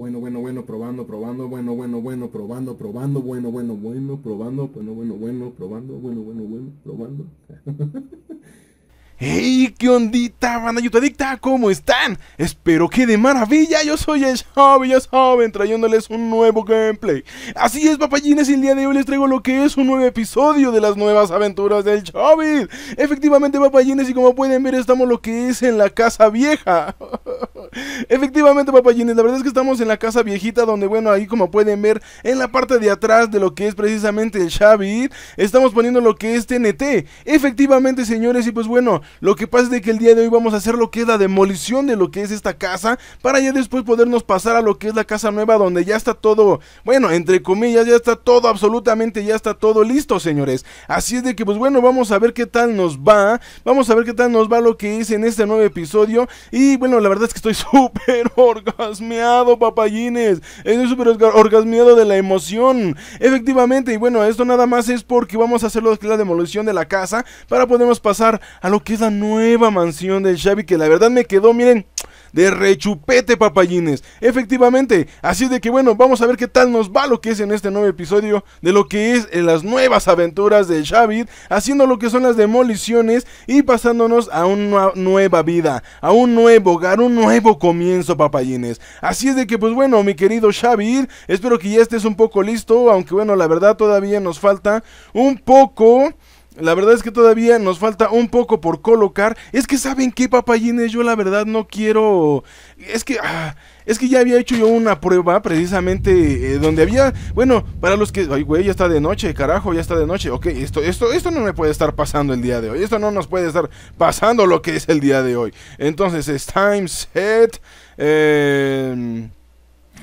Bueno, bueno, bueno, probando, probando, bueno, bueno, bueno, probando, probando, bueno, bueno, bueno, probando, bueno, bueno, bueno, probando, bueno, bueno, bueno, probando. ¡Hey! ¿Qué ondita, banda adicta? ¿Cómo están? Espero que de maravilla. Yo soy el Xavi, ya saben, trayéndoles un nuevo gameplay. Así es, papayines, y el día de hoy les traigo lo que es un nuevo episodio de las nuevas aventuras del Xavi. Efectivamente, papayines, y como pueden ver, estamos lo que es en la casa vieja. Efectivamente, papayines, la verdad es que estamos en la casa viejita, donde, bueno, ahí como pueden ver, en la parte de atrás de lo que es precisamente el Xavi, estamos poniendo lo que es TNT. Efectivamente, señores, y pues bueno, lo que pasa de que el día de hoy vamos a hacer lo que es la demolición de lo que es esta casa para ya después podernos pasar a lo que es la casa nueva donde ya está todo, bueno, entre comillas, ya está todo, absolutamente ya está todo listo, señores. Así es de que pues bueno, vamos a ver qué tal nos va, vamos a ver qué tal nos va lo que es en este nuevo episodio y bueno, la verdad es que estoy súper orgasmeado, papayines. Estoy súper orgasmeado de la emoción. Efectivamente, y bueno, esto nada más es porque vamos a hacer lo que es la demolición de la casa para podernos pasar a lo que es la nueva mansión del Xavi que la verdad me quedó, miren, de rechupete papayines. Efectivamente, así de que bueno, vamos a ver qué tal nos va lo que es en este nuevo episodio de lo que es en las nuevas aventuras del Xavi, haciendo lo que son las demoliciones y pasándonos a una nueva vida, a un nuevo hogar, un nuevo comienzo papayines. Así es de que pues bueno, mi querido Xavi, espero que ya estés un poco listo, aunque bueno, la verdad todavía nos falta un poco la verdad es que todavía nos falta un poco por colocar. Es que saben qué, papayines, yo la verdad no quiero... Es que... Ah, es que ya había hecho yo una prueba precisamente eh, donde había, bueno, para los que, ay güey, ya está de noche, carajo, ya está de noche. Ok, esto, esto, esto no me puede estar pasando el día de hoy. Esto no nos puede estar pasando lo que es el día de hoy. Entonces es time set, eh,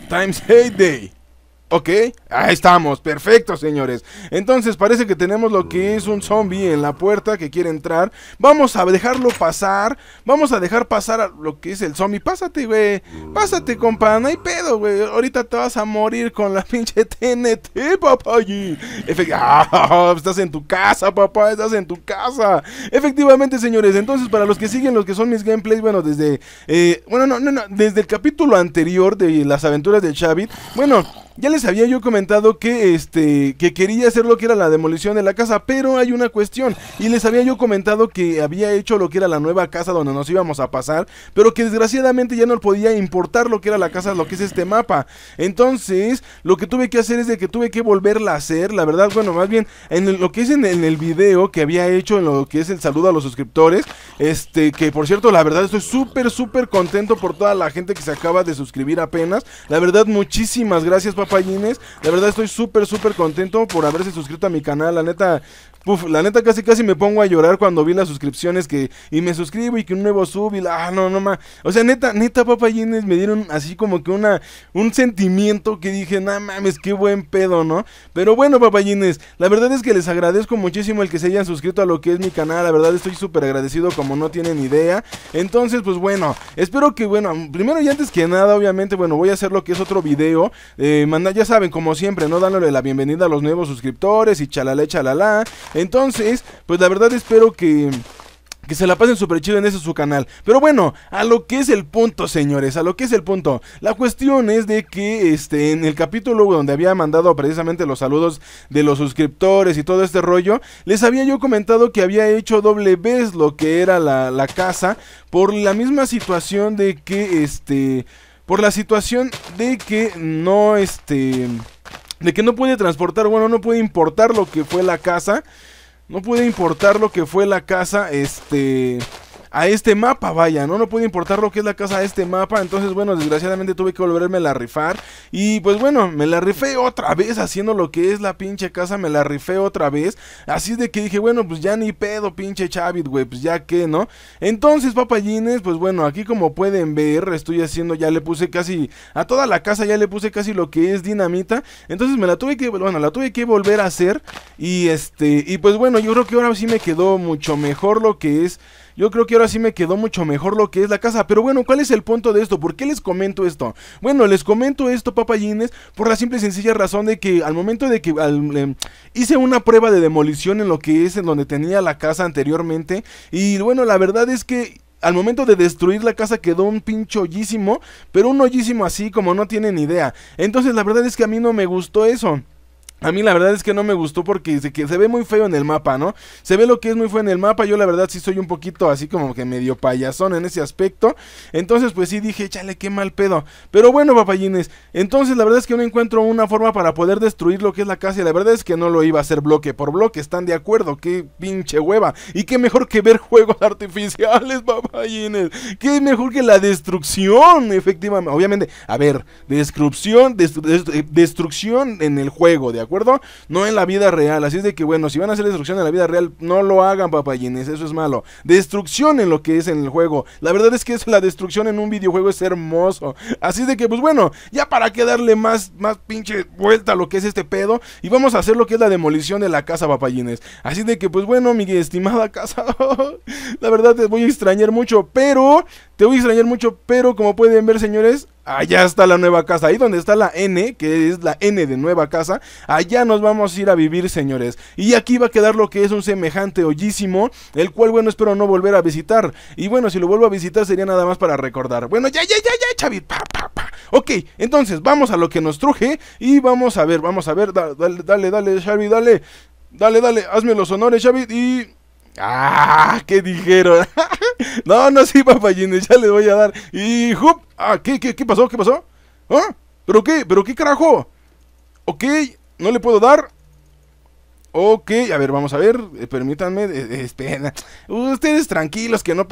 time set day. Ok, ahí estamos, perfecto señores. Entonces parece que tenemos lo que es un zombie en la puerta que quiere entrar. Vamos a dejarlo pasar, vamos a dejar pasar a lo que es el zombie. Pásate, güey, pásate compa, no hay pedo, güey. Ahorita te vas a morir con la pinche TNT, papá. Ah, estás en tu casa, papá, estás en tu casa. Efectivamente, señores, entonces para los que siguen los que son mis gameplays, bueno, desde, eh, bueno, no, no, no, desde el capítulo anterior de las aventuras del Xavi, bueno... Ya les había yo comentado que este que quería hacer lo que era la demolición de la casa, pero hay una cuestión y les había yo comentado que había hecho lo que era la nueva casa donde nos íbamos a pasar, pero que desgraciadamente ya no podía importar lo que era la casa, lo que es este mapa. Entonces, lo que tuve que hacer es de que tuve que volverla a hacer, la verdad, bueno, más bien en lo que es en, en el video que había hecho en lo que es el saludo a los suscriptores, este que por cierto, la verdad estoy súper súper contento por toda la gente que se acaba de suscribir apenas. La verdad, muchísimas gracias, papá papayines. La verdad estoy súper, súper contento por haberse suscrito a mi canal. La neta, la neta casi casi me pongo a llorar cuando vi las suscripciones que y me suscribo y que un nuevo sub y la, ah, no, no más. O sea, neta, neta papayines me dieron así como que una un sentimiento que dije, "No mames, qué buen pedo, ¿no?" Pero bueno, papayines, la verdad es que les agradezco muchísimo el que se hayan suscrito a lo que es mi canal. La verdad estoy súper agradecido como no tienen idea. Entonces, pues bueno, espero que bueno, primero y antes que nada, obviamente, bueno, voy a hacer lo que es otro video eh, ya saben, como siempre, ¿no? Dándole la bienvenida a los nuevos suscriptores y chalale, chalala. Entonces, pues la verdad espero que que se la pasen súper chido en ese su canal. Pero bueno, a lo que es el punto, señores, a lo que es el punto. La cuestión es de que este en el capítulo donde había mandado precisamente los saludos de los suscriptores y todo este rollo, les había yo comentado que había hecho doble vez lo que era la, la casa por la misma situación de que este por la situación de que no este de que no puede transportar, bueno, no puede importar lo que fue la casa, no puede importar lo que fue la casa, este a este mapa, vaya, ¿no? No puede importar lo que es la casa a este mapa. Entonces, bueno, desgraciadamente tuve que volverme a rifar. Y pues bueno, me la rifé otra vez haciendo lo que es la pinche casa. Me la rifé otra vez. Así de que dije, bueno, pues ya ni pedo, pinche Chavit, güey. Pues ya que, ¿no? Entonces, papayines, pues bueno, aquí como pueden ver, estoy haciendo, ya le puse casi a toda la casa, ya le puse casi lo que es dinamita. Entonces me la tuve que, bueno, la tuve que volver a hacer. Y este, y pues bueno, yo creo que ahora sí me quedó mucho mejor lo que es yo creo que ahora sí me quedó mucho mejor lo que es la casa. Pero bueno, ¿cuál es el punto de esto? ¿Por qué les comento esto? Bueno, les comento esto, papayines, por la simple y sencilla razón de que al momento de que em, hice una prueba de demolición en lo que es en donde tenía la casa anteriormente. Y bueno, la verdad es que al momento de destruir la casa quedó un pinche hoyísimo, pero un hoyísimo así como no tienen idea. Entonces la verdad es que a mí no me gustó eso. A mí la verdad es que no me gustó porque se, que se ve muy feo en el mapa, ¿no? Se ve lo que es muy feo en el mapa. Yo la verdad sí soy un poquito así como que medio payasón en ese aspecto. Entonces pues sí dije, chale, qué mal pedo. Pero bueno, papayines. Entonces la verdad es que no encuentro una forma para poder destruir lo que es la casa. Y la verdad es que no lo iba a hacer bloque por bloque. Están de acuerdo. Qué pinche hueva. Y qué mejor que ver juegos artificiales, papayines. Qué mejor que la destrucción, efectivamente. Obviamente, a ver, destrucción, destrucción en el juego, ¿de acuerdo? No en la vida real. Así es de que, bueno, si van a hacer destrucción en la vida real, no lo hagan, papayines. Eso es malo. Destrucción en lo que es en el juego. La verdad es que es la destrucción en un videojuego es hermoso. Así es de que, pues bueno, ya para que darle más, más pinche vuelta a lo que es este pedo. Y vamos a hacer lo que es la demolición de la casa, papayines. Así de que, pues bueno, mi estimada casa. la verdad te voy a extrañar mucho, pero te voy a extrañar mucho, pero como pueden ver, señores, allá está la nueva casa. Ahí donde está la N, que es la N de nueva casa, allá nos vamos a ir a vivir, señores. Y aquí va a quedar lo que es un semejante hoyísimo, el cual, bueno, espero no volver a visitar. Y bueno, si lo vuelvo a visitar sería nada más para recordar. Bueno, ya, ya, ya, ya, Chavit. Pa, pa, pa. Ok, entonces vamos a lo que nos truje y vamos a ver, vamos a ver. dale, dale, dale, Xavi, dale. Dale, dale, hazme los honores, Xavi, y... ¡Ah! ¿Qué dijeron? no, no, sí, papayines, ya les voy a dar. Y ¡jup! Ah, ¿qué, qué, qué pasó? ¿Qué pasó? ¿Ah? ¿Pero qué? ¿Pero qué carajo? Ok, no le puedo dar. Ok, a ver, vamos a ver. Eh, permítanme. Eh, espera. Ustedes tranquilos, que no,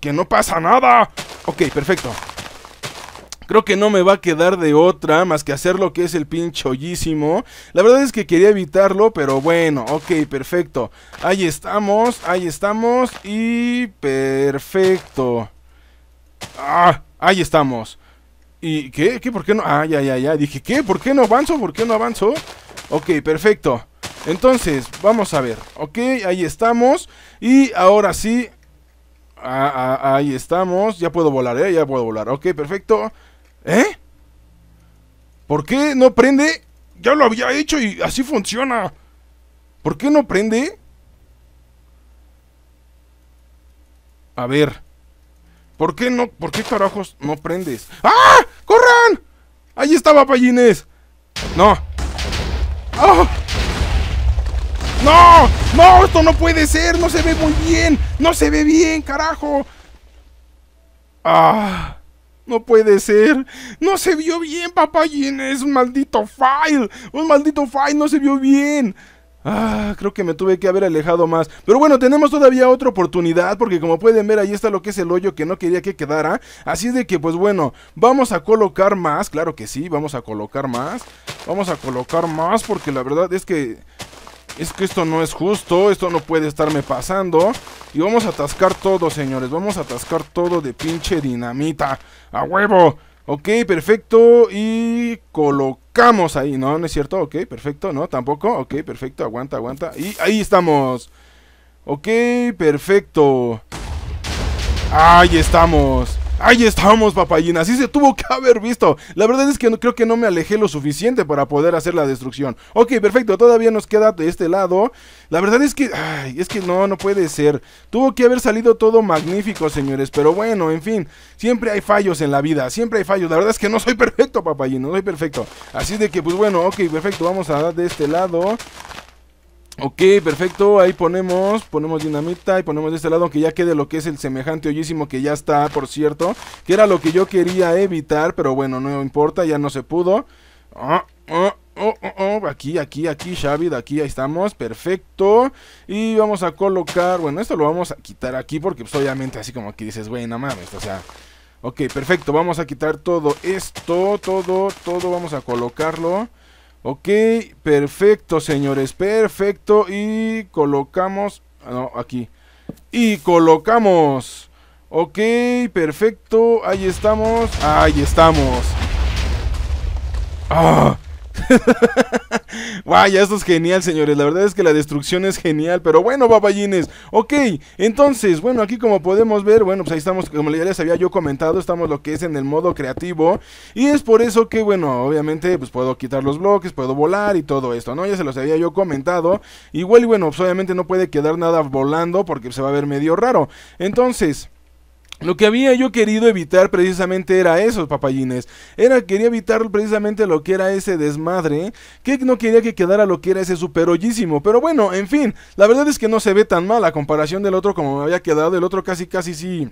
que no pasa nada. Ok, perfecto. Creo que no me va a quedar de otra más que hacer lo que es el pinche hoyísimo. La verdad es que quería evitarlo, pero bueno, ok, perfecto. Ahí estamos, ahí estamos y perfecto. Ah, ahí estamos. ¿Y qué? ¿Qué? ¿Por qué no? Ah, ya, ya, ya. Dije, ¿qué? ¿Por qué no avanzo? ¿Por qué no avanzo? Ok, perfecto. Entonces, vamos a ver. Ok, ahí estamos. Y ahora sí. Ah, ah, ahí estamos. Ya puedo volar, ¿eh? Ya puedo volar. Ok, perfecto. ¿Eh? ¿Por qué no prende? Ya lo había hecho y así funciona. ¿Por qué no prende? A ver. ¿Por qué no? ¿Por qué carajos no prendes? ¡Ah! ¡Corran! Ahí estaba Pallines. No. ¡Oh! ¡No! ¡No! Esto no puede ser. No se ve muy bien. No se ve bien, carajo. Ah. No puede ser. No se vio bien, papayín. Es un maldito file. Un maldito file. No se vio bien. Ah, creo que me tuve que haber alejado más. Pero bueno, tenemos todavía otra oportunidad porque como pueden ver ahí está lo que es el hoyo que no quería que quedara. Así de que pues bueno, vamos a colocar más, claro que sí, vamos a colocar más. Vamos a colocar más porque la verdad es que es que esto no es justo, esto no puede estarme pasando. Y vamos a atascar todo, señores. Vamos a atascar todo de pinche dinamita. ¡A huevo! Ok, perfecto. Y colocamos ahí. No, no es cierto. Ok, perfecto. No, tampoco. Ok, perfecto. Aguanta, aguanta. Y ahí estamos. Ok, perfecto. Ahí estamos. Ahí estamos, papayina. Así se tuvo que haber visto. La verdad es que no, creo que no me alejé lo suficiente para poder hacer la destrucción. Ok, perfecto. Todavía nos queda de este lado. La verdad es que... Ay, es que no, no puede ser. Tuvo que haber salido todo magnífico, señores. Pero bueno, en fin. Siempre hay fallos en la vida. Siempre hay fallos. La verdad es que no soy perfecto, papayina. No soy perfecto. Así de que, pues bueno, ok, perfecto. Vamos a dar de este lado. Ok, perfecto, ahí ponemos, ponemos dinamita y ponemos de este lado que ya quede lo que es el semejante hoyísimo que ya está, por cierto, que era lo que yo quería evitar, pero bueno, no importa, ya no se pudo. Ah, ah, oh, oh, oh, aquí, aquí, aquí, Xavid, aquí, ahí estamos, perfecto. Y vamos a colocar, bueno, esto lo vamos a quitar aquí porque pues, obviamente así como que dices, güey, no mames, o sea... Ok, perfecto, vamos a quitar todo esto, todo, todo, vamos a colocarlo. Ok, perfecto, señores, perfecto. Y colocamos... Ah, no, aquí. Y colocamos... Ok, perfecto. Ahí estamos. Ahí estamos. Ah. Vaya, esto es genial, señores. La verdad es que la destrucción es genial. Pero bueno, papayines. Ok, entonces, bueno, aquí como podemos ver, bueno, pues ahí estamos, como ya les había yo comentado, estamos lo que es en el modo creativo. Y es por eso que, bueno, obviamente, pues puedo quitar los bloques, puedo volar y todo esto, ¿no? Ya se los había yo comentado. Igual y bueno, pues obviamente no puede quedar nada volando porque se va a ver medio raro. Entonces... Lo que había yo querido evitar precisamente era eso, papayines. Era, quería evitar precisamente lo que era ese desmadre. Que no quería que quedara lo que era ese super hoyísimo. Pero bueno, en fin, la verdad es que no se ve tan mal a comparación del otro como me había quedado. El otro casi, casi sí.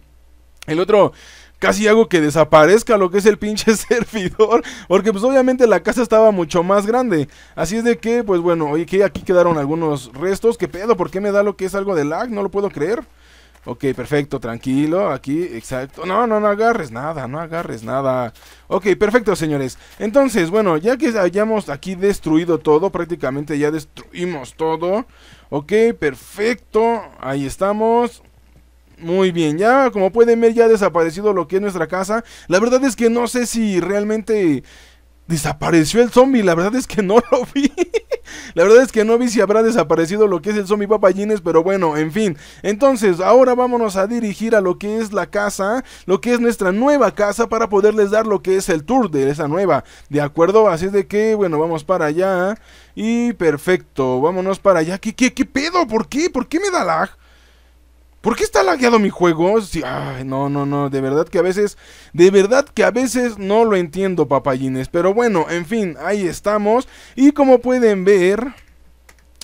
El otro casi hago que desaparezca lo que es el pinche servidor. Porque pues obviamente la casa estaba mucho más grande. Así es de que, pues bueno, oye, que aquí quedaron algunos restos. ¿Qué pedo? ¿Por qué me da lo que es algo de lag? No lo puedo creer. Ok, perfecto, tranquilo, aquí, exacto. No, no, no agarres nada, no agarres nada. Ok, perfecto, señores. Entonces, bueno, ya que hayamos aquí destruido todo, prácticamente ya destruimos todo. Ok, perfecto, ahí estamos. Muy bien, ya como pueden ver ya ha desaparecido lo que es nuestra casa. La verdad es que no sé si realmente desapareció el zombie, la verdad es que no lo vi. La verdad es que no vi si habrá desaparecido lo que es el zombie papayines, pero bueno, en fin. Entonces, ahora vámonos a dirigir a lo que es la casa, lo que es nuestra nueva casa, para poderles dar lo que es el tour de esa nueva. ¿De acuerdo? Así de que, bueno, vamos para allá. Y perfecto, vámonos para allá. ¿Qué, qué, qué pedo? ¿Por qué? ¿Por qué me da lag? ¿Por qué está lagueado mi juego? Ay, no, no, no, de verdad que a veces, de verdad que a veces no lo entiendo, papayines. Pero bueno, en fin, ahí estamos. Y como pueden ver,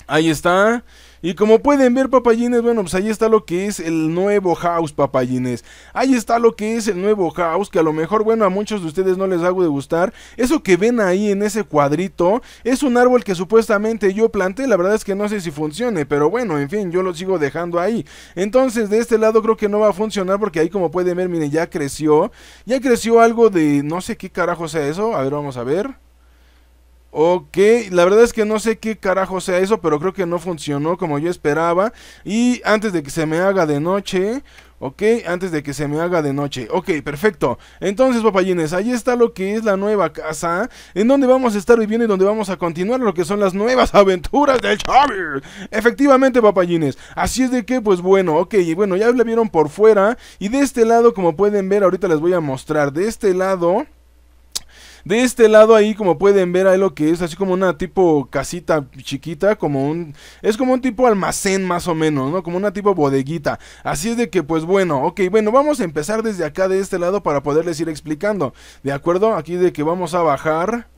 ahí está. Y como pueden ver, papayines, bueno, pues ahí está lo que es el nuevo house, papayines. Ahí está lo que es el nuevo house, que a lo mejor, bueno, a muchos de ustedes no les hago de gustar. Eso que ven ahí en ese cuadrito es un árbol que supuestamente yo planté. La verdad es que no sé si funcione, pero bueno, en fin, yo lo sigo dejando ahí. Entonces, de este lado creo que no va a funcionar porque ahí como pueden ver, miren, ya creció. Ya creció algo de no sé qué carajo sea eso. A ver, vamos a ver. Ok, la verdad es que no sé qué carajo sea eso, pero creo que no funcionó como yo esperaba. Y antes de que se me haga de noche, ok, antes de que se me haga de noche. Ok, perfecto. Entonces, papayines, ahí está lo que es la nueva casa, en donde vamos a estar viviendo y donde vamos a continuar lo que son las nuevas aventuras del Xavi. Efectivamente, papayines. Así es de que, pues bueno, ok, y bueno, ya la vieron por fuera. Y de este lado, como pueden ver, ahorita les voy a mostrar. De este lado... De este lado ahí, como pueden ver, hay lo que es así como una tipo casita chiquita, como un... Es como un tipo almacén más o menos, ¿no? Como una tipo bodeguita. Así es de que, pues bueno, ok, bueno, vamos a empezar desde acá de este lado para poderles ir explicando. ¿De acuerdo? Aquí de que vamos a bajar...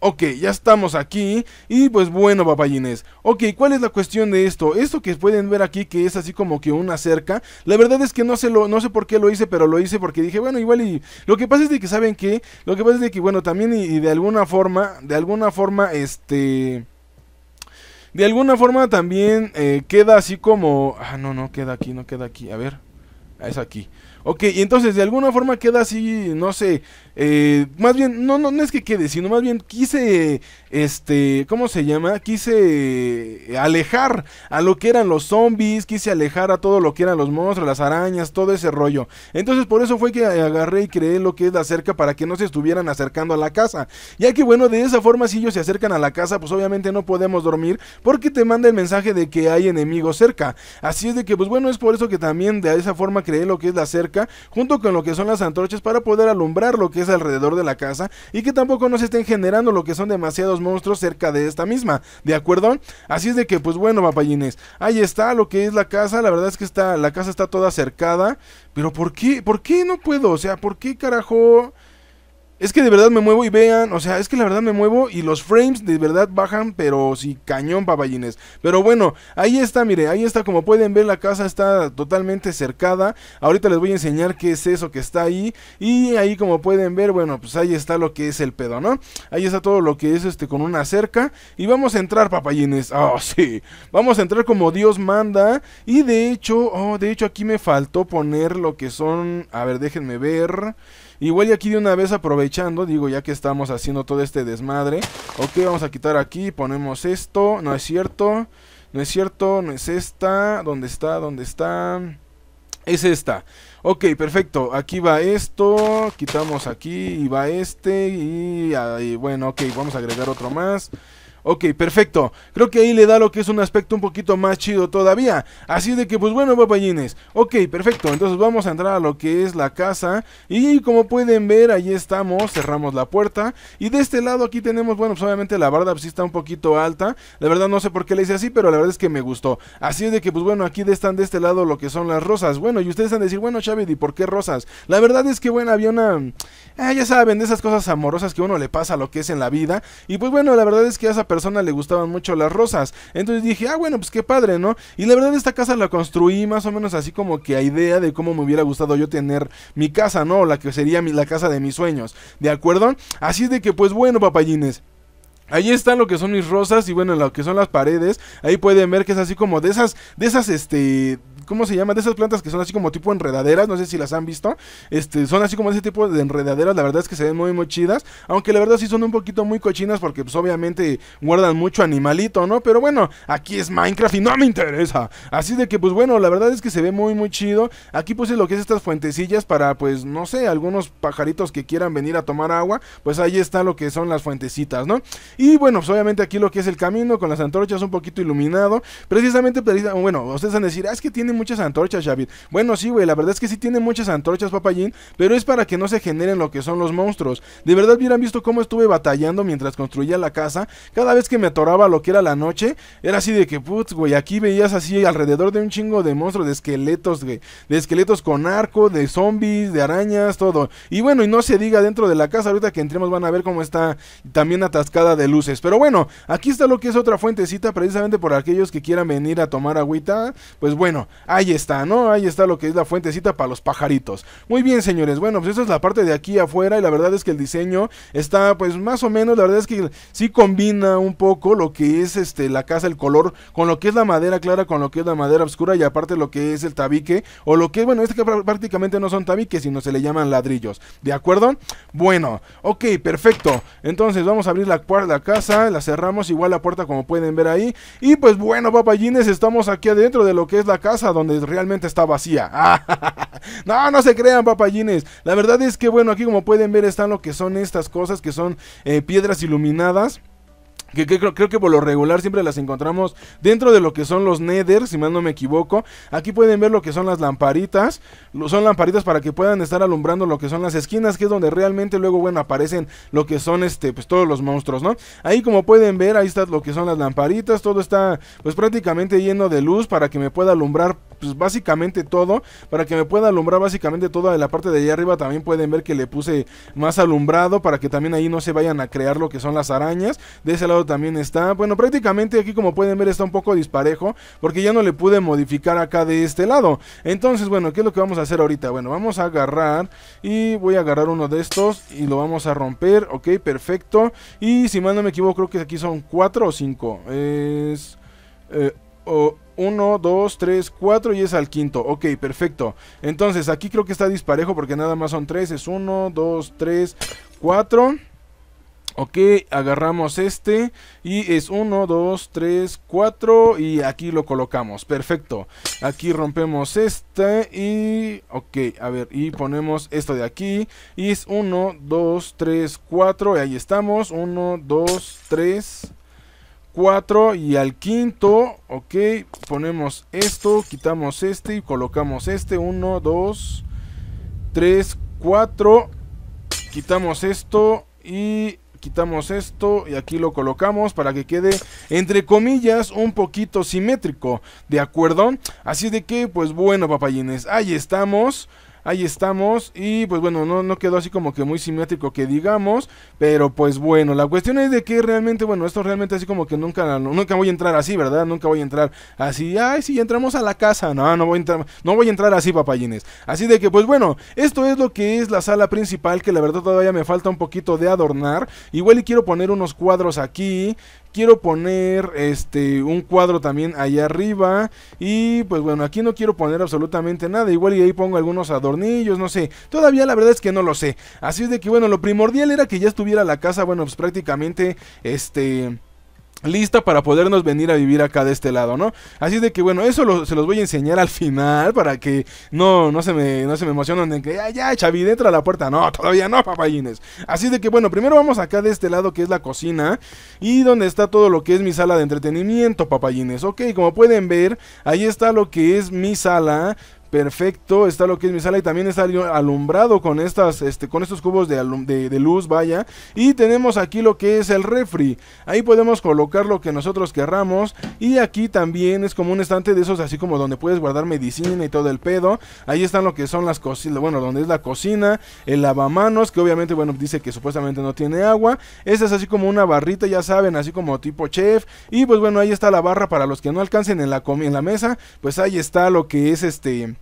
Ok, ya estamos aquí y pues bueno papayines, ok, ¿cuál es la cuestión de esto? Esto que pueden ver aquí que es así como que una cerca, la verdad es que no sé, lo, no sé por qué lo hice, pero lo hice porque dije, bueno, igual y lo que pasa es de que saben que, lo que pasa es de que bueno, también y, de alguna forma, de alguna forma, este... De alguna forma también eh, queda así como... Ah, no, no, queda aquí, no queda aquí. A ver, es aquí. Ok, y entonces de alguna forma queda así, no sé, eh, más bien, no, no, no es que quede, sino más bien quise, este, ¿cómo se llama? Quise alejar a lo que eran los zombies, quise alejar a todo lo que eran los monstruos, las arañas, todo ese rollo. Entonces por eso fue que agarré y creé lo que es la cerca para que no se estuvieran acercando a la casa. Ya que bueno, de esa forma si ellos se acercan a la casa, pues obviamente no podemos dormir porque te manda el mensaje de que hay enemigos cerca. Así es de que, pues bueno, es por eso que también de esa forma creé lo que es la cerca junto con lo que son las antorchas para poder alumbrar lo que es alrededor de la casa y que tampoco nos estén generando lo que son demasiados monstruos cerca de esta misma, ¿de acuerdo? Así es de que, pues bueno, papayines, ahí está lo que es la casa, la verdad es que está, la casa está toda cercada, pero ¿por qué? ¿Por qué no puedo? O sea, ¿por qué carajo? Es que de verdad me muevo y vean, o sea, es que la verdad me muevo y los frames de verdad bajan, pero sí, cañón, papayines. Pero bueno, ahí está, mire, ahí está, como pueden ver, la casa está totalmente cercada. Ahorita les voy a enseñar qué es eso que está ahí. Y ahí, como pueden ver, bueno, pues ahí está lo que es el pedo, ¿no? Ahí está todo lo que es este con una cerca. Y vamos a entrar, papayines. Oh, sí, vamos a entrar como Dios manda. Y de hecho, oh, de hecho aquí me faltó poner lo que son, a ver, déjenme ver. Igual y aquí de una vez aprovechando, digo, ya que estamos haciendo todo este desmadre. Ok, vamos a quitar aquí, ponemos esto. No es cierto. No es cierto, no es esta. ¿Dónde está? ¿Dónde está? Es esta. Ok, perfecto. Aquí va esto. Quitamos aquí y va este. Y, y bueno, ok, vamos a agregar otro más. Ok, perfecto. Creo que ahí le da lo que es un aspecto un poquito más chido todavía. Así de que, pues bueno, papayines. Ok, perfecto. Entonces vamos a entrar a lo que es la casa. Y como pueden ver, ahí estamos. Cerramos la puerta. Y de este lado aquí tenemos, bueno, pues obviamente la barda pues, sí está un poquito alta. La verdad no sé por qué le hice así, pero la verdad es que me gustó. Así de que, pues bueno, aquí están de este lado lo que son las rosas. Bueno, y ustedes van a decir, bueno, Chávez, ¿y por qué rosas? La verdad es que, bueno, había una... Ah, ya saben, de esas cosas amorosas que uno le pasa a lo que es en la vida. Y pues bueno, la verdad es que a esa le gustaban mucho las rosas. Entonces dije, ah, bueno, pues qué padre, ¿no? Y la verdad esta casa la construí más o menos así como que a idea de cómo me hubiera gustado yo tener mi casa, ¿no? La que sería mi, la casa de mis sueños. ¿De acuerdo? Así de que, pues bueno, papayines. Ahí están lo que son mis rosas y bueno, lo que son las paredes. Ahí pueden ver que es así como de esas, de esas, este, ¿cómo se llama? De esas plantas que son así como tipo enredaderas, no sé si las han visto. Este, son así como ese tipo de enredaderas, la verdad es que se ven muy muy chidas, aunque la verdad sí son un poquito muy cochinas porque pues obviamente guardan mucho animalito, ¿no? Pero bueno, aquí es Minecraft y no me interesa. Así de que pues bueno, la verdad es que se ve muy muy chido. Aquí puse lo que es estas fuentecillas para pues no sé, algunos pajaritos que quieran venir a tomar agua, pues ahí está lo que son las fuentecitas, ¿no? Y bueno, pues obviamente aquí lo que es el camino con las antorchas un poquito iluminado, precisamente, bueno, ustedes van a decir, ah, es que tiene muchas antorchas, Javid. Bueno, sí, güey, la verdad es que sí tiene muchas antorchas, papayín, pero es para que no se generen lo que son los monstruos. De verdad hubieran visto cómo estuve batallando mientras construía la casa. Cada vez que me atoraba lo que era la noche, era así de que, putz, güey, aquí veías así alrededor de un chingo de monstruos, de esqueletos, güey, de esqueletos con arco, de zombies, de arañas, todo. Y bueno, y no se diga dentro de la casa, ahorita que entremos van a ver cómo está también atascada de luces. Pero bueno, aquí está lo que es otra fuentecita, precisamente por aquellos que quieran venir a tomar agüita. Pues bueno, ahí está, ¿no? Ahí está lo que es la fuentecita para los pajaritos. Muy bien, señores. Bueno, pues esa es la parte de aquí afuera y la verdad es que el diseño está pues más o menos, la verdad es que sí combina un poco lo que es este la casa, el color con lo que es la madera clara, con lo que es la madera oscura y aparte lo que es el tabique o lo que bueno, este que prácticamente no son tabiques, sino se le llaman ladrillos. ¿De acuerdo? Bueno, ok, perfecto. Entonces vamos a abrir la, la casa, la cerramos igual la puerta como pueden ver ahí y pues bueno, papayines, estamos aquí adentro de lo que es la casa donde realmente está vacía. no, no se crean, papayines. La verdad es que, bueno, aquí como pueden ver están lo que son estas cosas, que son eh, piedras iluminadas. Que, creo, que por lo regular siempre las encontramos dentro de lo que son los nether, si mal no me equivoco. Aquí pueden ver lo que son las lamparitas. Son lamparitas para que puedan estar alumbrando lo que son las esquinas, que es donde realmente luego, bueno, aparecen lo que son este, pues todos los monstruos, ¿no? Ahí como pueden ver, ahí está lo que son las lamparitas. Todo está pues prácticamente lleno de luz para que me pueda alumbrar pues básicamente todo. Para que me pueda alumbrar básicamente todo de la parte de allá arriba. También pueden ver que le puse más alumbrado para que también ahí no se vayan a crear lo que son las arañas. De ese lado también está. Bueno, prácticamente aquí como pueden ver está un poco disparejo porque ya no le pude modificar acá de este lado. Entonces, bueno, ¿qué es lo que vamos a hacer ahorita? Bueno, vamos a agarrar y voy a agarrar uno de estos y lo vamos a romper. Ok, perfecto. Y si mal no me equivoco, creo que aquí son cuatro o cinco. Es... Eh, 1, 2, 3, 4 y es al quinto. Ok, perfecto. Entonces aquí creo que está disparejo porque nada más son 3. Es 1, 2, 3, 4. Ok, agarramos este y es 1, 2, 3, 4 y aquí lo colocamos. Perfecto. Aquí rompemos este y... Ok, a ver, y ponemos esto de aquí. Y es 1, 2, 3, 4 y ahí estamos. 1, 2, 3, 4 y al quinto, ok, ponemos esto, quitamos este y colocamos este. 1, 2, 3, 4. Quitamos esto y quitamos esto y aquí lo colocamos para que quede entre comillas un poquito simétrico, ¿de acuerdo? Así de que pues bueno papayines, ahí estamos. Ahí estamos. Y pues bueno, no, no quedó así como que muy simétrico que digamos. Pero pues bueno, la cuestión es de que realmente, bueno, esto realmente así como que nunca, nunca voy a entrar así, ¿verdad? Nunca voy a entrar así. Ay, si entramos a la casa. No, no voy a entrar, no voy a entrar así, papayines. Así de que pues bueno, esto es lo que es la sala principal. Que la verdad todavía me falta un poquito de adornar. Igual y quiero poner unos cuadros aquí quiero poner este un cuadro también allá arriba. Y pues bueno aquí no quiero poner absolutamente nada. Igual y ahí pongo algunos adornillos no sé. Todavía la verdad es que no lo sé. Así es de que bueno lo primordial era que ya estuviera la casa bueno pues prácticamente este lista para podernos venir a vivir acá de este lado, ¿no? Así de que bueno, eso se los voy a enseñar al final para que no, no se me, no se me emocionen en que ya, ya, Chavi, entra a la puerta. No, todavía no, papayines. Así de que bueno, primero vamos acá de este lado que es la cocina y donde está todo lo que es mi sala de entretenimiento, papayines. Ok, como pueden ver, ahí está lo que es mi sala perfecto, está lo que es mi sala y también está alumbrado con estas, este, con estos cubos de, luz, vaya. Y tenemos aquí lo que es el refri. Ahí podemos colocar lo que nosotros querramos. Y aquí también es como un estante de esos, así como donde puedes guardar medicina y todo el pedo. Ahí están lo que son las cocinas, bueno, donde es la cocina, el lavamanos, que obviamente, bueno, dice que supuestamente no tiene agua. Esta es así como una barrita, ya saben, así como tipo chef. Y pues bueno, ahí está la barra para los que no alcancen en la, en la mesa. Pues ahí está lo que es este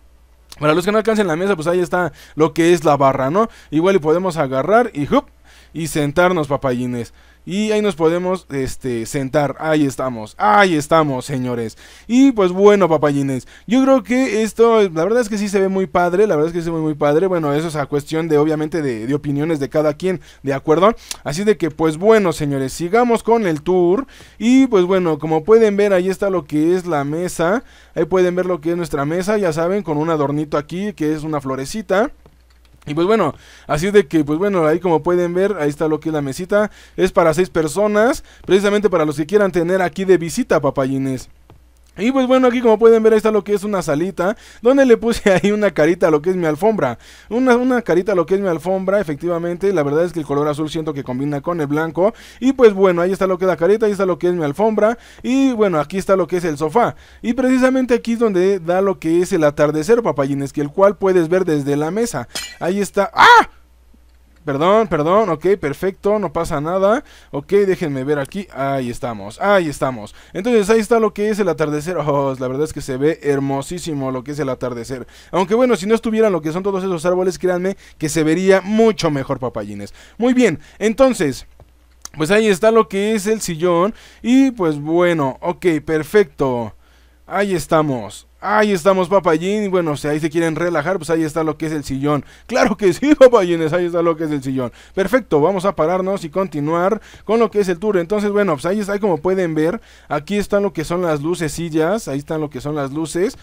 para los que no alcancen la mesa, pues ahí está lo que es la barra, ¿no? Igual y podemos agarrar y ¡hup! y sentarnos, papayines. Y ahí nos podemos este, sentar. Ahí estamos. Ahí estamos, señores. Y pues bueno, papayines. Yo creo que esto, la verdad es que sí se ve muy padre. La verdad es que se ve muy padre. Bueno, eso es a cuestión de, obviamente, de, de opiniones de cada quien. ¿De acuerdo? Así de que, pues bueno, señores. Sigamos con el tour. Y pues bueno, como pueden ver, ahí está lo que es la mesa. Ahí pueden ver lo que es nuestra mesa. Ya saben, con un adornito aquí, que es una florecita. Y pues bueno, así de que, pues bueno, ahí como pueden ver, ahí está lo que es la mesita. Es para seis personas, precisamente para los que quieran tener aquí de visita, papayines. Y pues bueno, aquí como pueden ver, ahí está lo que es una salita, donde le puse ahí una carita a lo que es mi alfombra. Una, una carita a lo que es mi alfombra, efectivamente, la verdad es que el color azul siento que combina con el blanco. Y pues bueno, ahí está lo que es la carita, ahí está lo que es mi alfombra. Y bueno, aquí está lo que es el sofá. Y precisamente aquí es donde da lo que es el atardecer, papayines, que el cual puedes ver desde la mesa. Ahí está... ¡Ah! Perdón, perdón, ok, perfecto, no pasa nada. Ok, déjenme ver aquí. Ahí estamos, ahí estamos. Entonces ahí está lo que es el atardecer. Oh, la verdad es que se ve hermosísimo lo que es el atardecer. Aunque bueno, si no estuvieran lo que son todos esos árboles, créanme que se vería mucho mejor, papayines. Muy bien, entonces... Pues ahí está lo que es el sillón. Y pues bueno, ok, perfecto. Ahí estamos. Ahí estamos, papayín. Y bueno, si ahí se quieren relajar, pues ahí está lo que es el sillón. Claro que sí, papayines, ahí está lo que es el sillón. Perfecto, vamos a pararnos y continuar con lo que es el tour. Entonces, bueno, pues ahí está, como pueden ver, aquí están lo que son las lucecillas, ahí están lo que son las luces.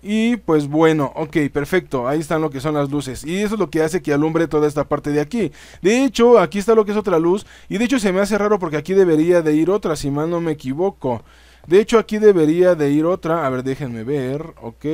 Y pues bueno, ok, perfecto, ahí están lo que son las luces. Y eso es lo que hace que alumbre toda esta parte de aquí. De hecho, aquí está lo que es otra luz. Y de hecho se me hace raro porque aquí debería de ir otra, si mal no me equivoco. De hecho, aquí debería de ir otra. A ver, déjenme ver. Ok,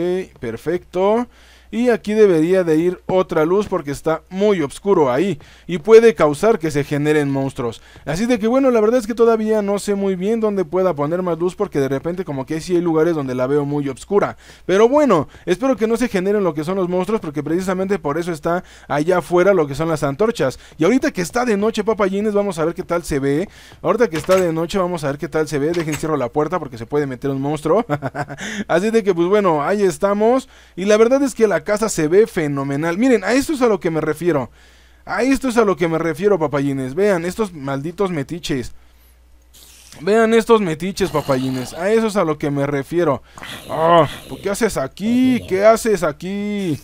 perfecto. Y aquí debería de ir otra luz porque está muy oscuro ahí y puede causar que se generen monstruos. Así de que bueno, la verdad es que todavía no sé muy bien dónde pueda poner más luz porque de repente como que sí hay lugares donde la veo muy oscura. Pero bueno, espero que no se generen lo que son los monstruos porque precisamente por eso está allá afuera lo que son las antorchas. Y ahorita que está de noche, papayines, vamos a ver qué tal se ve. Ahorita que está de noche, vamos a ver qué tal se ve. Dejen cierro la puerta porque se puede meter un monstruo. Así de que pues bueno, ahí estamos. Y la verdad es que la casa se ve fenomenal. Miren, a esto es a lo que me refiero. A esto es a lo que me refiero, papayines. Vean, estos malditos metiches. Vean estos metiches, papayines. A eso es a lo que me refiero. Ah, ¿Qué haces aquí? ¿Qué haces aquí?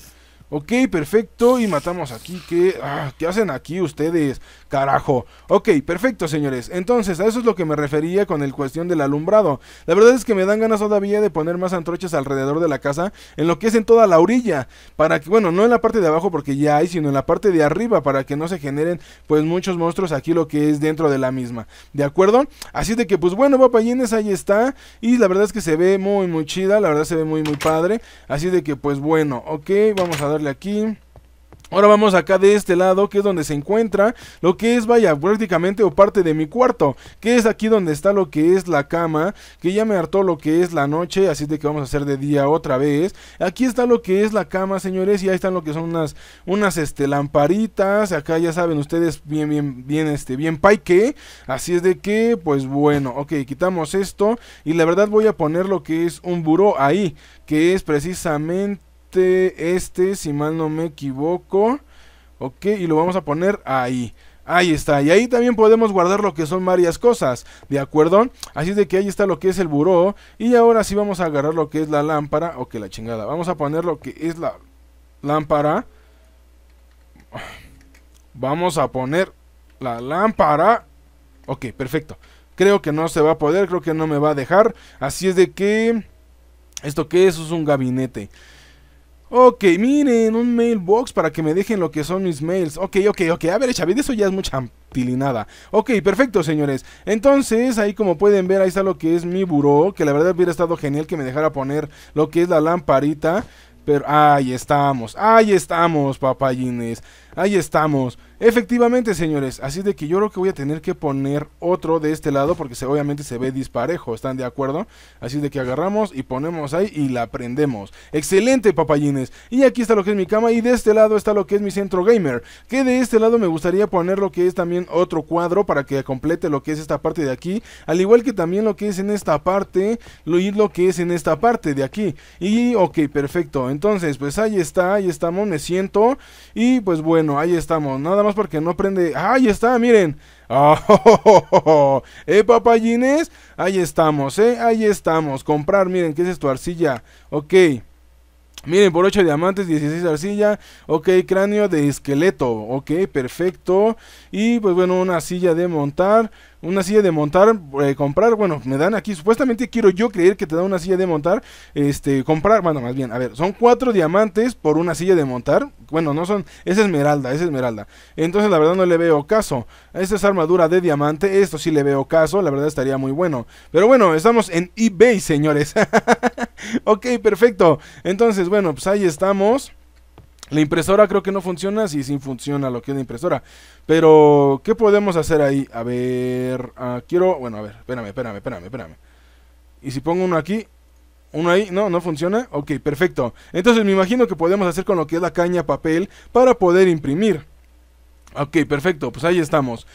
Ok, perfecto. Y matamos aquí. ¿Qué, ah, ¿Qué hacen aquí ustedes? Carajo. Ok, perfecto, señores. Entonces, a eso es lo que me refería con el cuestión del alumbrado. La verdad es que me dan ganas todavía de poner más antorchas alrededor de la casa. En lo que es en toda la orilla. Para que, bueno, no en la parte de abajo porque ya hay, sino en la parte de arriba. Para que no se generen, pues, muchos monstruos aquí lo que es dentro de la misma. ¿De acuerdo? Así de que, pues, bueno, papayines, ahí está. Y la verdad es que se ve muy, muy chida. La verdad se ve muy, muy padre. Así de que, pues, bueno, ok, vamos a dar aquí. Ahora vamos acá de este lado, que es donde se encuentra lo que es, vaya, prácticamente o parte de mi cuarto, que es aquí donde está lo que es la cama, que ya me hartó lo que es la noche, así de que vamos a hacer de día otra vez. Aquí está lo que es la cama, señores, y ahí están lo que son unas, unas, este, lamparitas, acá ya saben ustedes bien, bien, bien, este, bien paique, así es de que, pues bueno, ok, quitamos esto, y la verdad voy a poner lo que es un buró ahí, que es precisamente este, este, si mal no me equivoco. Ok, y lo vamos a poner ahí. Ahí está, y ahí también podemos guardar lo que son varias cosas, ¿de acuerdo? Así de que ahí está lo que es el buró, y ahora sí vamos a agarrar lo que es la lámpara, ok, la chingada, vamos a poner lo que es la lámpara, vamos a poner la lámpara, ok, perfecto, Creo que no se va a poder, creo que no me va a dejar. Así es de que... ¿Esto qué es? Es un gabinete. Ok, miren, un mailbox para que me dejen lo que son mis mails. Ok, ok, ok. A ver, Chavid, eso ya es mucha tilinada. Ok, perfecto, señores. Entonces, ahí como pueden ver, ahí está lo que es mi buró. Que la verdad hubiera estado genial que me dejara poner lo que es la lamparita. Pero ahí estamos, ahí estamos, papayines. Ahí estamos. Efectivamente, señores. Así de que yo creo que voy a tener que poner otro de este lado porque obviamente se ve disparejo. ¿Están de acuerdo? Así de que agarramos y ponemos ahí y la prendemos. Excelente, papayines. Y aquí está lo que es mi cama y de este lado está lo que es mi centro gamer. Que de este lado me gustaría poner lo que es también otro cuadro para que complete lo que es esta parte de aquí. Al igual que también lo que es en esta parte. Lo, y lo que es en esta parte de aquí. Y ok, perfecto. Entonces, pues ahí está, ahí estamos. Me siento. Y pues bueno, ahí estamos. Nada más porque no prende. Ahí está, miren. Oh, ¿Eh, papayines? Ahí estamos, ¿eh? Ahí estamos. Comprar, miren, ¿qué es esto? Arcilla. Ok. Miren, por 8 diamantes, 16 arcilla. Ok, cráneo de esqueleto. Ok, perfecto. Y pues bueno, una silla de montar una silla de montar, eh, comprar, bueno, me dan aquí, supuestamente quiero yo creer que te da una silla de montar, este, comprar, bueno, más bien, a ver, son cuatro diamantes por una silla de montar, bueno, no son, es esmeralda, es esmeralda, entonces la verdad no le veo caso, esta es armadura de diamante, esto sí le veo caso, la verdad estaría muy bueno, pero bueno, estamos en eBay, señores, ok, perfecto, entonces, bueno, pues ahí estamos, la impresora creo que no funciona, sí, sí funciona lo que es la impresora. Pero, ¿qué podemos hacer ahí? A ver, uh, quiero... Bueno, a ver, espérame, espérame, espérame, espérame. Y si pongo uno aquí, uno ahí, no, no funciona. Ok, perfecto. Entonces me imagino que podemos hacer con lo que es la caña papel para poder imprimir. Ok, perfecto, pues ahí estamos.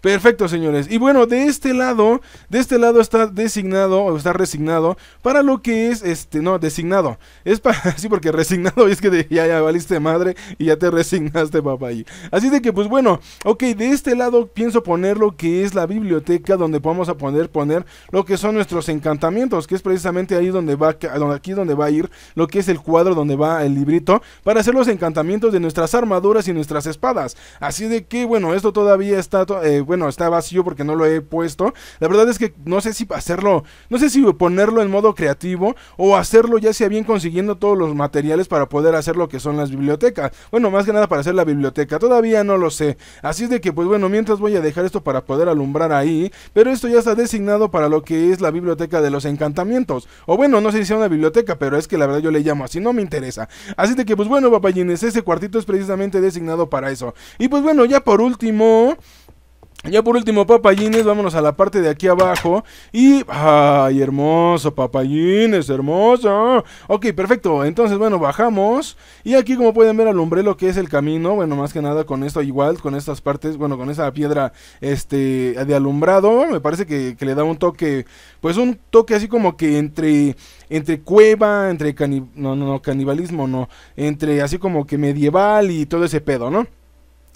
Perfecto, señores. Y bueno, de este lado, de este lado está designado o está resignado para lo que es este, no, designado. Es para sí porque resignado es que ya ya valiste madre y ya te resignaste, papá. Así de que pues bueno, ok, de este lado pienso poner lo que es la biblioteca donde vamos a poner poner lo que son nuestros encantamientos, que es precisamente ahí donde va aquí donde va a ir lo que es el cuadro donde va el librito para hacer los encantamientos de nuestras armaduras y nuestras espadas. Así de que bueno, esto todavía está eh, bueno, está vacío porque no lo he puesto. La verdad es que no sé si hacerlo, no sé si ponerlo en modo creativo o hacerlo ya sea bien consiguiendo todos los materiales para poder hacer lo que son las bibliotecas. Bueno, más que nada para hacer la biblioteca, todavía no lo sé. Así es de que, pues bueno, mientras voy a dejar esto para poder alumbrar ahí, pero esto ya está designado para lo que es la biblioteca de los encantamientos. O bueno, no sé si sea una biblioteca, pero es que la verdad yo le llamo así, no me interesa. Así de que, pues bueno, papayines, ese cuartito es precisamente designado para eso. Y pues bueno, ya por último, ya por último, papayines, vámonos a la parte de aquí abajo. Y, ay, hermoso, papayines, hermoso. Ok, perfecto. Entonces, bueno, bajamos. Y aquí, como pueden ver, alumbré lo que es el camino. Bueno, más que nada con esto igual, con estas partes, bueno, con esa piedra este de alumbrado. Me parece que, le da un toque, pues un toque así como que entre, entre cueva, entre no, no, no, canibalismo, no. Entre así como que medieval y todo ese pedo, ¿no?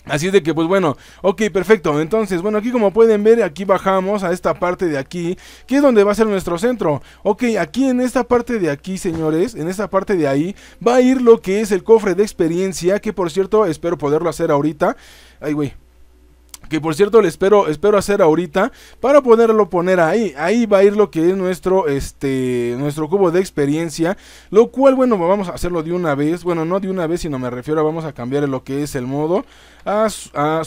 Así de que, pues bueno, ok, perfecto. Entonces, bueno, aquí como pueden ver, aquí bajamos a esta parte de aquí, que es donde va a ser nuestro centro. Ok, aquí en esta parte de aquí, señores, en esta parte de ahí, va a ir lo que es el cofre de experiencia, que por cierto, espero poderlo hacer ahorita. Ay, güey, que por cierto le espero espero hacer ahorita para poderlo poner ahí ahí va a ir lo que es nuestro este nuestro cubo de experiencia lo cual bueno vamos a hacerlo de una vez bueno no de una vez sino me refiero a vamos a cambiar lo que es el modo a, a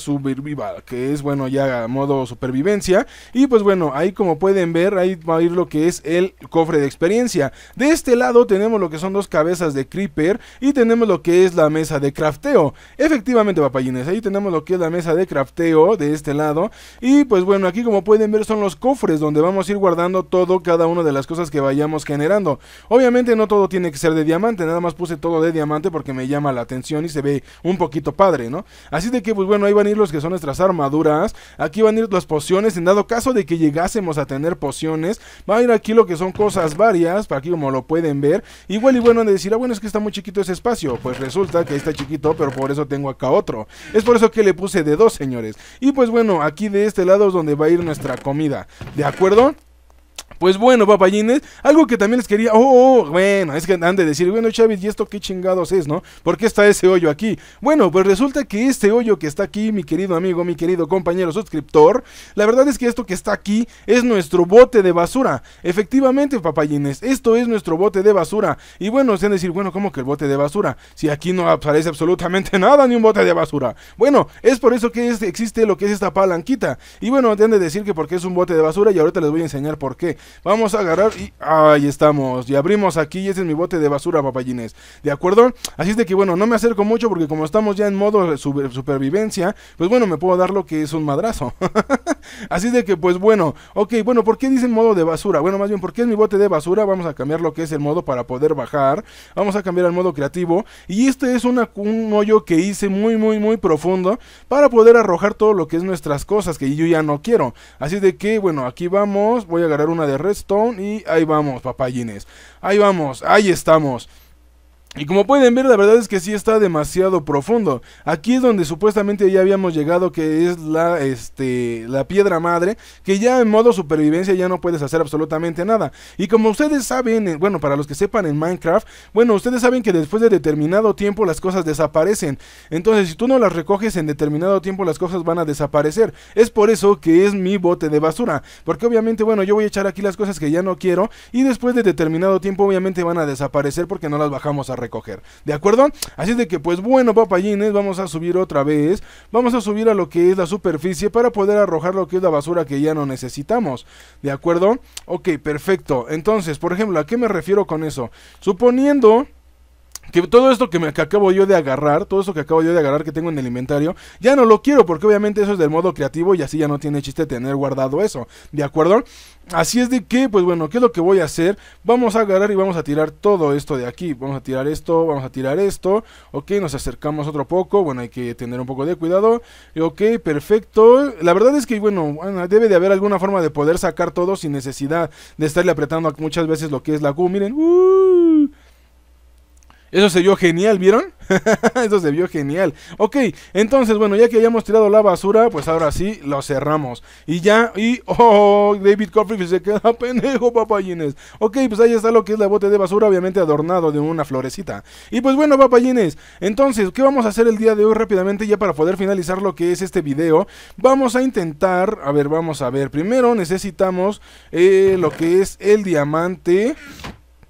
que es bueno ya modo supervivencia. Y pues bueno, ahí como pueden ver, ahí va a ir lo que es el cofre de experiencia. De este lado tenemos lo que son dos cabezas de Creeper y tenemos lo que es la mesa de crafteo. Efectivamente, papayines, ahí tenemos lo que es la mesa de crafteo de este lado. Y pues bueno, aquí como pueden ver son los cofres donde vamos a ir guardando todo, cada una de las cosas que vayamos generando. Obviamente no todo tiene que ser de diamante, nada más puse todo de diamante porque me llama la atención y se ve un poquito padre, ¿no? Así de que, pues bueno, ahí van a ir los que son nuestras armaduras. Aquí van a ir las pociones. En dado caso de que llegásemos a tener pociones, va a ir aquí lo que son cosas varias. Para aquí, como lo pueden ver. Igual y bueno, de decir, ah, bueno, es que está muy chiquito ese espacio. Pues resulta que está chiquito, pero por eso tengo acá otro. Es por eso que le puse de dos, señores. Y pues bueno, aquí de este lado es donde va a ir nuestra comida. ¿De acuerdo? Pues bueno, papayines, algo que también les quería. Oh, oh, bueno, es que han de decir, bueno, Chávez, ¿y esto qué chingados es, no? ¿Por qué está ese hoyo aquí? Bueno, pues resulta que este hoyo que está aquí, mi querido amigo, mi querido compañero suscriptor, la verdad es que esto que está aquí es nuestro bote de basura. Efectivamente, papayines, esto es nuestro bote de basura. Y bueno, se han de decir, bueno, ¿cómo que el bote de basura? Si aquí no aparece absolutamente nada, ni un bote de basura. Bueno, es por eso que existe lo que es esta palanquita. Y bueno, han de decir que porque es un bote de basura y ahorita les voy a enseñar por qué. Vamos a agarrar y ahí estamos. Y abrimos aquí y ese es mi bote de basura, papayines. ¿De acuerdo? Así es de que bueno, no me acerco mucho porque como estamos ya en modo supervivencia, pues bueno, me puedo dar lo que es un madrazo. Así de que pues bueno, ok, bueno, ¿por qué dicen modo de basura? Bueno, más bien, ¿por qué es mi bote de basura? Vamos a cambiar lo que es el modo para poder bajar. Vamos a cambiar al modo creativo. Y este es un hoyo que hice muy, muy, muy profundo para poder arrojar todo lo que es nuestras cosas que yo ya no quiero. Así de que, bueno, aquí vamos. Voy a agarrar una de redstone y ahí vamos, papayines. Ahí vamos, ahí estamos. Y como pueden ver, la verdad es que sí está demasiado profundo. Aquí es donde supuestamente ya habíamos llegado, que es la, este, la piedra madre, que ya en modo supervivencia ya no puedes hacer absolutamente nada. Y como ustedes saben, eh, bueno, para los que sepan en Minecraft, bueno, ustedes saben que después de determinado tiempo las cosas desaparecen. Entonces, si tú no las recoges en determinado tiempo, las cosas van a desaparecer. Es por eso que es mi bote de basura. Porque obviamente, bueno, yo voy a echar aquí las cosas que ya no quiero, y después de determinado tiempo, obviamente van a desaparecer porque no las bajamos a recoger recoger. ¿De acuerdo? Así de que, pues bueno, papayines, vamos a subir otra vez. Vamos a subir a lo que es la superficie para poder arrojar lo que es la basura que ya no necesitamos. ¿De acuerdo? Ok, perfecto. Entonces, por ejemplo, ¿a qué me refiero con eso? Suponiendo que todo esto que, me, acabo yo de agarrar, todo esto que acabo yo de agarrar que tengo en el inventario, ya no lo quiero porque obviamente eso es del modo creativo y así ya no tiene chiste tener guardado eso, ¿de acuerdo? Así es de que, pues bueno, ¿qué es lo que voy a hacer? Vamos a agarrar y vamos a tirar todo esto de aquí, vamos a tirar esto, vamos a tirar esto, ok, nos acercamos otro poco, bueno, hay que tener un poco de cuidado, ok, perfecto, la verdad es que, bueno, debe de haber alguna forma de poder sacar todo sin necesidad de estarle apretando muchas veces lo que es la Q, miren, uh, eso se vio genial, ¿vieron? Eso se vio genial. Ok, entonces, bueno, ya que hayamos tirado la basura, pues ahora sí lo cerramos. Y ya, y, oh, David Copperfield se queda pendejo, papayines. Ok, pues ahí está lo que es la bote de basura, obviamente adornado de una florecita. Y pues bueno, papayines, entonces, ¿qué vamos a hacer el día de hoy rápidamente ya para poder finalizar lo que es este video? Vamos a intentar, a ver, vamos a ver. Primero necesitamos eh, lo que es el diamante.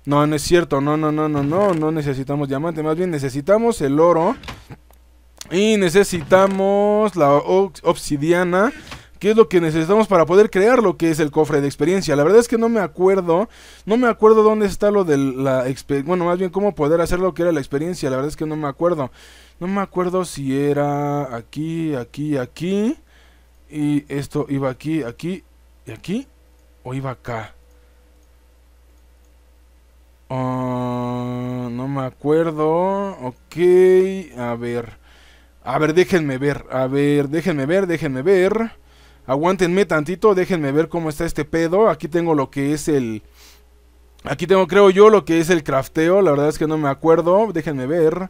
No, no es cierto. No, no, no, no, no. No necesitamos diamante. Más bien necesitamos el oro. Y necesitamos la obsidiana. ¿Qué es lo que necesitamos para poder crear lo que es el cofre de experiencia? La verdad es que no me acuerdo. No me acuerdo dónde está lo de la. Bueno, más bien cómo poder hacer lo que era la experiencia. La verdad es que no me acuerdo. No me acuerdo si era aquí, aquí, aquí. Y esto iba aquí, aquí y aquí. O iba acá. Ah, no me acuerdo. Ok, a ver. A ver, déjenme ver. A ver, déjenme ver, déjenme ver. Aguántenme tantito, déjenme ver cómo está este pedo. Aquí tengo lo que es el... Aquí tengo, creo yo, lo que es el crafteo. La verdad es que no me acuerdo. Déjenme ver.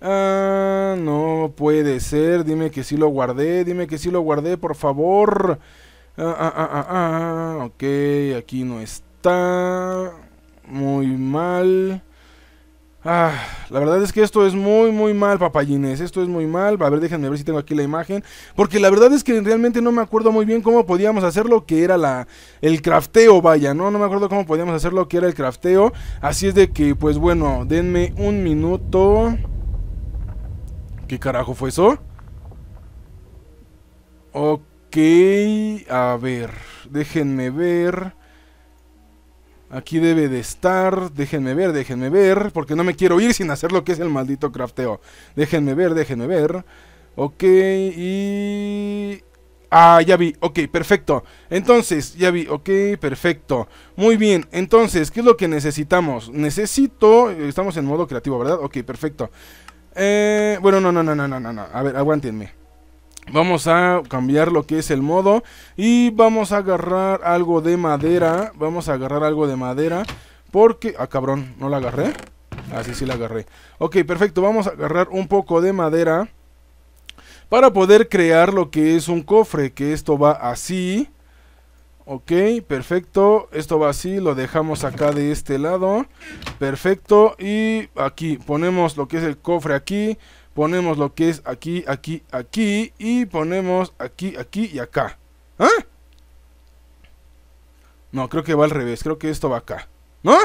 Ah, no puede ser. Dime que sí lo guardé. Dime que sí lo guardé, por favor. Ah, ah. Ok, aquí no está muy mal. Ah, la verdad es que esto es muy, muy mal, papayines. Esto es muy mal. A ver, déjenme ver si tengo aquí la imagen. Porque la verdad es que realmente no me acuerdo muy bien cómo podíamos hacer lo que era la, el crafteo, vaya, ¿no? No me acuerdo cómo podíamos hacer lo que era el crafteo. Así es de que, pues bueno, denme un minuto. ¿Qué carajo fue eso? Ok, a ver, déjenme ver. Aquí debe de estar. Déjenme ver, déjenme ver. Porque no me quiero ir sin hacer lo que es el maldito crafteo. Déjenme ver, déjenme ver. Ok, y... Ah, ya vi, ok, perfecto. Entonces, ya vi, ok, perfecto. Muy bien, entonces, ¿qué es lo que necesitamos? Necesito... Estamos en modo creativo, ¿verdad? Ok, perfecto. Eh, bueno, no, no, no, no, no, no. A ver, aguántenme. Vamos a cambiar lo que es el modo y vamos a agarrar algo de madera. Vamos a agarrar algo de madera porque... Ah, cabrón, ¿no la agarré? Ah, sí, sí la agarré. Ok, perfecto, vamos a agarrar un poco de madera para poder crear lo que es un cofre, que esto va así. Ok, perfecto. Esto va así, lo dejamos acá de este lado. Perfecto. Y aquí ponemos lo que es el cofre aquí. Ponemos lo que es aquí, aquí, aquí. Y ponemos aquí, aquí y acá. ¿Ah? No, creo que va al revés. Creo que esto va acá. ¿No?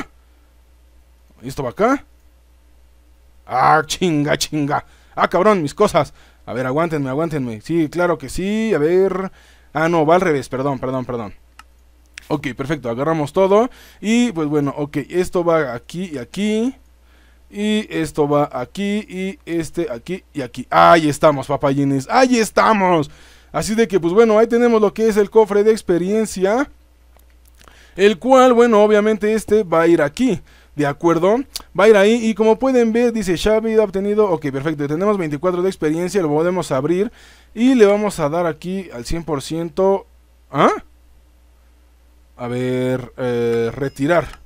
¿Y esto va acá? Ah, chinga, chinga. Ah, cabrón, mis cosas. A ver, aguántenme, aguántenme. Sí, claro que sí. A ver. Ah, no, va al revés. Perdón, perdón, perdón. Ok, perfecto, agarramos todo. Y pues bueno, ok, esto va aquí y aquí. Y esto va aquí y este aquí y aquí. Ahí estamos, papayines. Ahí estamos. Así de que pues bueno, ahí tenemos lo que es el cofre de experiencia. El cual, bueno, obviamente este va a ir aquí. ¿De acuerdo? Va a ir ahí y como pueden ver dice Xavi ha obtenido, ok perfecto, tenemos 24 de experiencia, lo podemos abrir y le vamos a dar aquí al 100%, ¿ah? A ver, eh, retirar.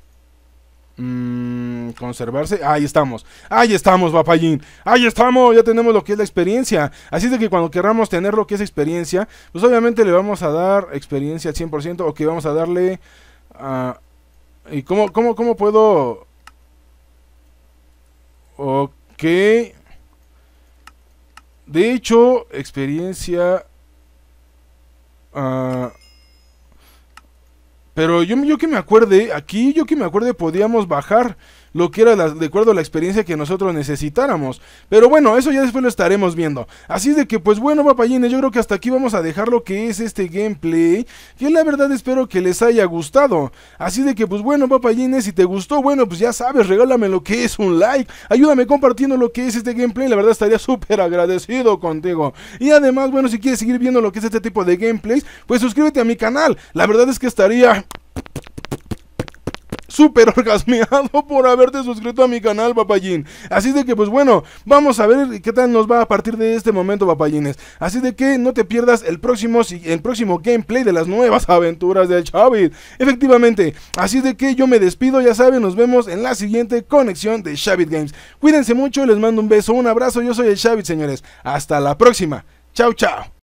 Mm, conservarse. Ahí estamos. Ahí estamos, papayín. Ahí estamos. Ya tenemos lo que es la experiencia. Así de que cuando querramos tener lo que es experiencia, pues obviamente le vamos a dar experiencia al 100%. O que vamos a darle... a ¿Y cómo, cómo, cómo puedo...? Ok. De hecho, experiencia... Uh, pero yo, yo que me acuerde, aquí yo que me acuerde podíamos bajar lo que era de acuerdo a la experiencia que nosotros necesitáramos. Pero bueno, eso ya después lo estaremos viendo. Así de que pues bueno, papayines, yo creo que hasta aquí vamos a dejar lo que es este gameplay. Que la verdad espero que les haya gustado. Así de que pues bueno, papayines, si te gustó, bueno, pues ya sabes, regálame lo que es un like. Ayúdame compartiendo lo que es este gameplay. La verdad estaría súper agradecido contigo. Y además, bueno, si quieres seguir viendo lo que es este tipo de gameplays, pues suscríbete a mi canal. La verdad es que estaría súper orgasmeado por haberte suscrito a mi canal, papayín. Así de que, pues bueno, vamos a ver qué tal nos va a partir de este momento, papayines. Así de que no te pierdas el próximo, el próximo gameplay de las nuevas aventuras de Xavi. Efectivamente, así de que yo me despido, ya saben, nos vemos en la siguiente conexión de Xavi Games. Cuídense mucho, les mando un beso, un abrazo, yo soy el Xavi, señores. Hasta la próxima. Chao, chao.